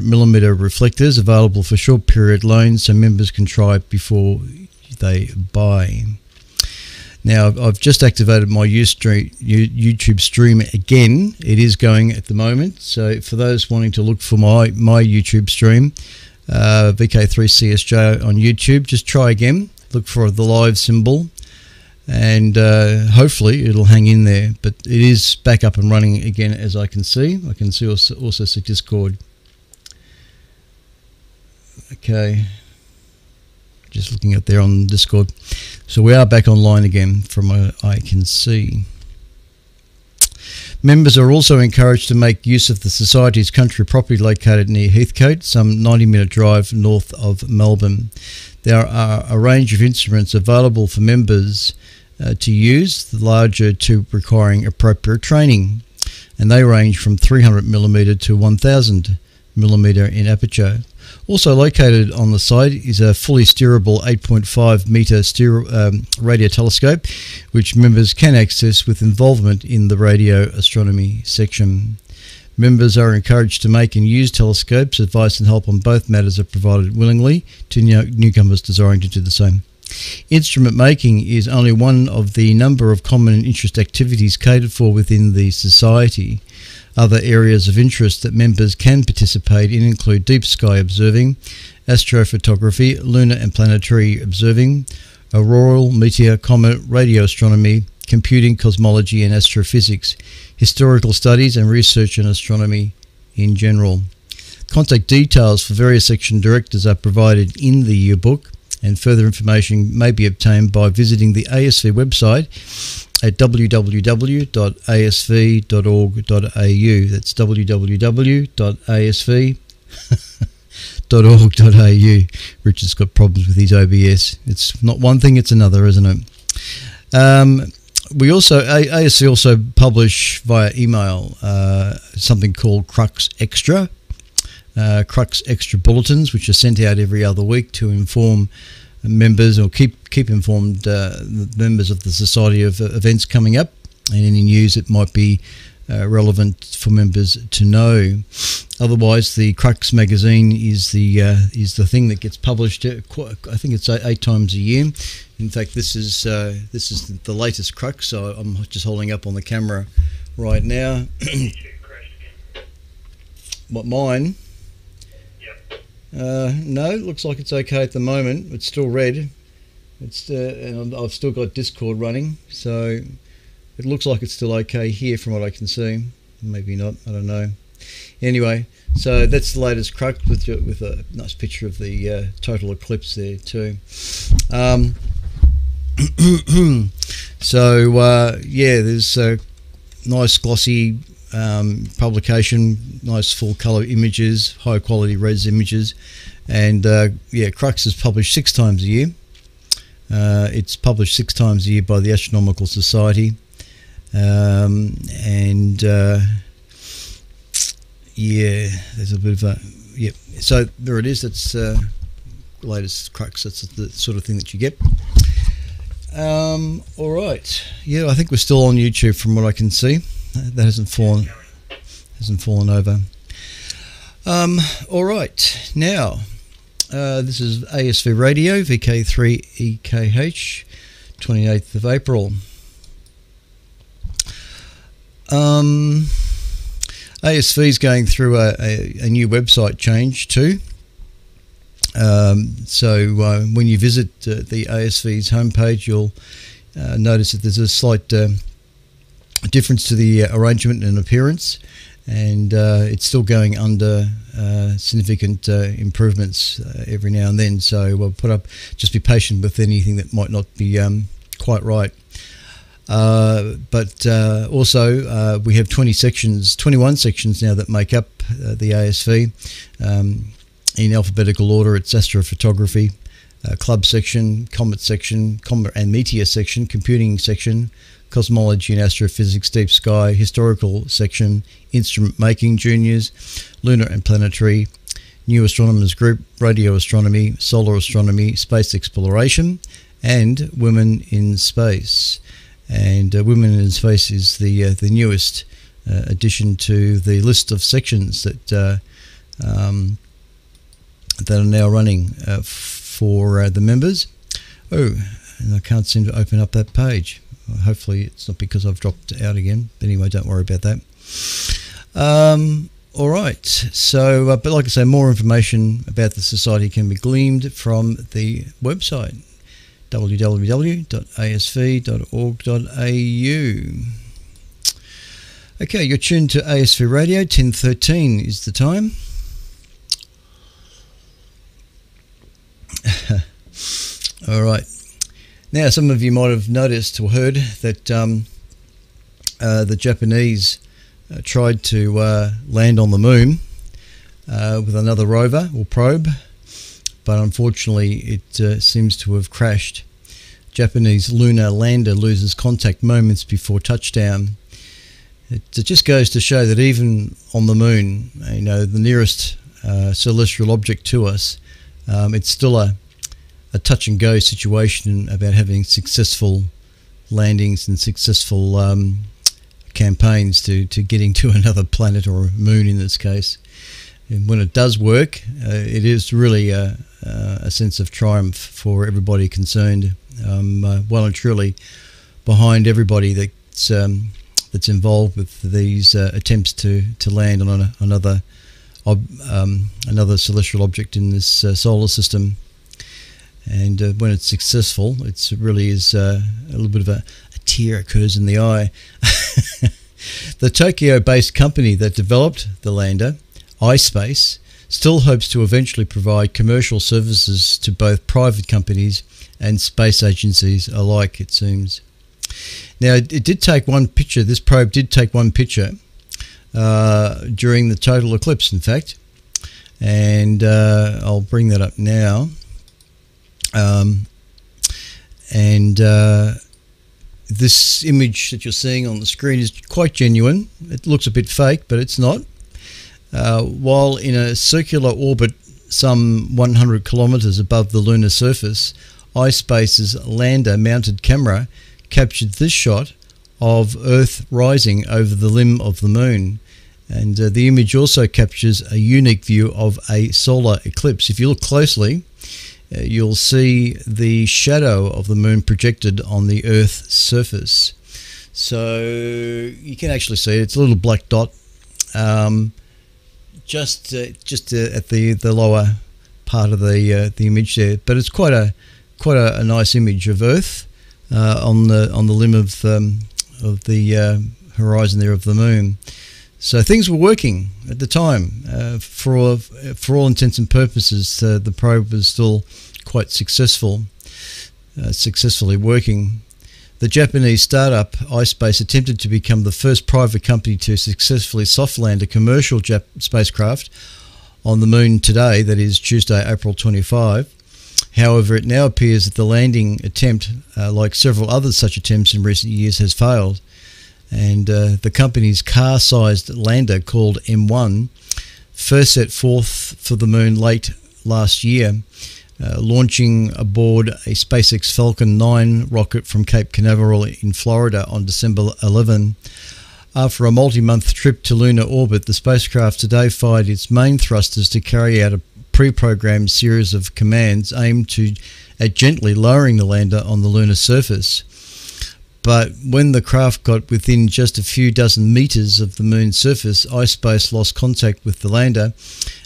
300mm reflectors available for short period loans so members can try it before they buy. Now, I've just activated my YouTube stream again. It is going at the moment. So, for those wanting to look for my, my YouTube stream, uh, VK3CSJ on YouTube, just try again. Look for the live symbol and uh, hopefully it'll hang in there. But it is back up and running again, as I can see. I can see also, also see Discord. Okay, just looking at there on Discord. So we are back online again, from what I can see. Members are also encouraged to make use of the Society's country property located near Heathcote, some 90 minute drive north of Melbourne. There are a range of instruments available for members uh, to use, the larger two requiring appropriate training, and they range from 300 millimeter to 1000 millimeter in aperture. Also located on the site is a fully steerable 8.5 meter steer, um, radio telescope, which members can access with involvement in the radio astronomy section. Members are encouraged to make and use telescopes. Advice and help on both matters are provided willingly to newcomers desiring to do the same. Instrument making is only one of the number of common interest activities catered for within the Society. Other areas of interest that members can participate in include deep sky observing, astrophotography, lunar and planetary observing, auroral, meteor, comet, radio astronomy, computing, cosmology, and astrophysics, historical studies, and research in astronomy in general. Contact details for various section directors are provided in the yearbook, and further information may be obtained by visiting the ASV website at www.asv.org.au. That's www.asv.org.au. Richard's got problems with his OBS. It's not one thing, it's another, isn't it? Um, we also ASV also publish via email uh, something called Crux Extra, uh, Crux Extra bulletins, which are sent out every other week to inform members or keep keep informed uh, members of the society of events coming up and any news that might be uh, relevant for members to know. Otherwise, the Crux magazine is the uh, is the thing that gets published. Uh, I think it's eight, eight, times a year. In fact, this is uh, this is the latest Crux. So I'm just holding up on the camera right now. what mine? Uh, no, looks like it's okay at the moment. It's still red. It's uh, and I've still got Discord running, so it looks like it's still okay here from what I can see. Maybe not. I don't know. Anyway, so that's the latest Crux with with a nice picture of the uh, total eclipse there too. Um, so uh, yeah, there's a nice glossy um, publication, nice full color images, high quality res images, and uh, yeah, Crux is published six times a year. Uh, it's published six times a year by the Astronomical Society, um, and uh, yeah, there's a bit of a yeah. So there it is. That's uh, latest Crux. That's the sort of thing that you get. Um, all right. Yeah, I think we're still on YouTube from what I can see. That hasn't fallen hasn't fallen over. Um, all right, now uh, this is ASV Radio VK3EKH, 28th of April. Um, ASV is going through a, a, a, new website change too. Um, so uh, when you visit uh, the ASV's homepage, you'll uh, notice that there's a slight um, difference to the uh, arrangement and appearance, and uh, it's still going under uh, significant uh, improvements uh, every now and then. So we'll put up, just be patient with anything that might not be um, quite right. Uh, but also, we have 20 sections, 21 sections now that make up the ASV. Um, in alphabetical order, it's astrophotography, club section, comet section, comet and meteor section, computing section, cosmology and astrophysics, deep sky, historical section, instrument making juniors, lunar and planetary, new astronomers group, radio astronomy, solar astronomy, space exploration, and women in space. And uh, women in space is the uh, the newest uh, addition to the list of sections that uh, um, that are now running uh, for uh, the members. Oh, and I can't seem to open up that page. Hopefully, it's not because I've dropped out again. But anyway, don't worry about that. Um, all right. So, uh, but like I say, more information about the society can be gleaned from the website www.asv.org.au. Okay, you're tuned to ASV Radio. 1013 is the time. All right. Now, some of you might have noticed or heard that um, uh, the Japanese uh, tried to uh, land on the moon uh, with another rover or probe, but unfortunately it uh, seems to have crashed. Japanese lunar lander loses contact moments before touchdown. It, it just goes to show that even on the moon, you know, the nearest uh, celestial object to us, um, it's still a, a touch and go situation about having successful landings and successful um, campaigns to, to getting to another planet or moon in this case. And when it does work, uh, it is really a, a, sense of triumph for everybody concerned. Um, uh, well and truly behind everybody that's um, that's involved with these uh, attempts to, to land on another um, another celestial object in this uh, solar system. And uh, when it's successful, it really is uh, a little bit of a, tear occurs in the eye. the Tokyo based company that developed the lander, iSpace, still hopes to eventually provide commercial services to both private companies and space agencies alike, it seems. Now, it did take one picture, this probe did take one picture uh, during the total eclipse, in fact, and uh, I'll bring that up now. Um, and uh, this image that you're seeing on the screen is quite genuine. It looks a bit fake, but it's not. Uh, while in a circular orbit some 100 kilometers above the lunar surface, iSpace's lander mounted camera captured this shot of Earth rising over the limb of the moon. And uh, the image also captures a unique view of a solar eclipse. If you look closely, you'll see the shadow of the moon projected on the Earth's surface. So you can actually see it. It's a little black dot, um, just uh, just uh, at the, the lower part of the uh, the image there. But it's quite a quite a, a nice image of Earth uh, on the on the limb of um, of the uh, horizon there of the moon. So things were working at the time. Uh, for all, for all intents and purposes, uh, the probe was still quite successful, uh, successfully working. The Japanese startup iSpace attempted to become the first private company to successfully soft land a commercial Jap- spacecraft on the moon today, that is Tuesday, April 25. However, it now appears that the landing attempt, uh, like several other such attempts in recent years, has failed and uh, the company's car-sized lander called M1 first set forth for the moon late last year, uh, launching aboard a SpaceX Falcon 9 rocket from Cape Canaveral in Florida on December 11. After a multi-month trip to lunar orbit, the spacecraft today fired its main thrusters to carry out a pre-programmed series of commands aimed to at gently lowering the lander on the lunar surface. But when the craft got within just a few dozen meters of the moon's surface, iSpace lost contact with the lander.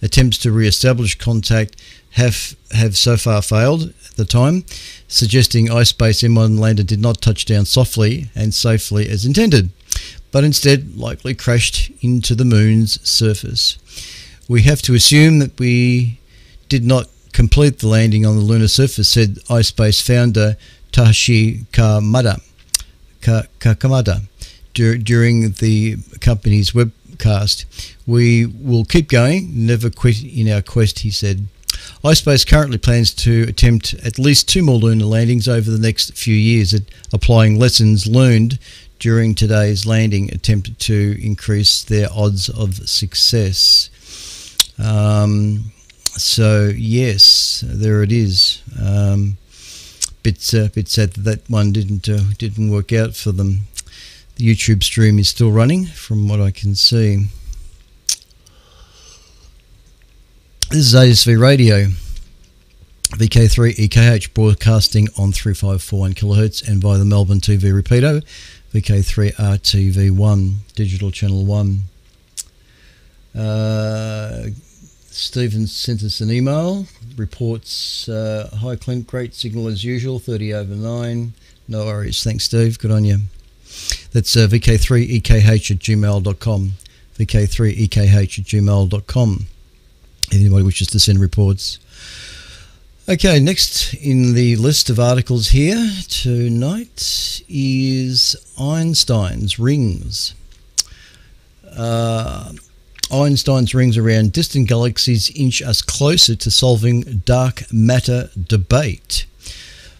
Attempts to re-establish contact have have so far failed at the time, suggesting iSpace M1 lander did not touch down softly and safely as intended, but instead likely crashed into the moon's surface. We have to assume that we did not complete the landing on the lunar surface, said iSpace founder Takeshi Hakamada. Hakamada dur- during the company's webcast. We will keep going, never quit in our quest, he said. iSpace currently plans to attempt at least two more lunar landings over the next few years, applying lessons learned during today's landing attempt to increase their odds of success. Um, so yes, there it is. Um, bit uh, bit sad that that one didn't uh, didn't work out for them. The YouTube stream is still running, from what I can see. This is ASV Radio, VK3 EKH, broadcasting on 3541 kilohertz and via the Melbourne TV repeater, VK3 RTV1, digital channel 1. Uh, Stephen sent us an email, reports, uh, Hi Clint, great signal as usual, 30 over 9. No worries, thanks Steve, good on you. That's uh, vk3ekh at gmail.com, vk3ekh at gmail.com if anybody wishes to send reports. Okay, next in the list of articles here tonight is Einstein's rings. Uh, Einstein's rings around distant galaxies inch us closer to solving dark matter debate.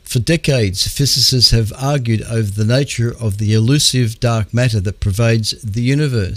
For decades, physicists have argued over the nature of the elusive dark matter that pervades the universe.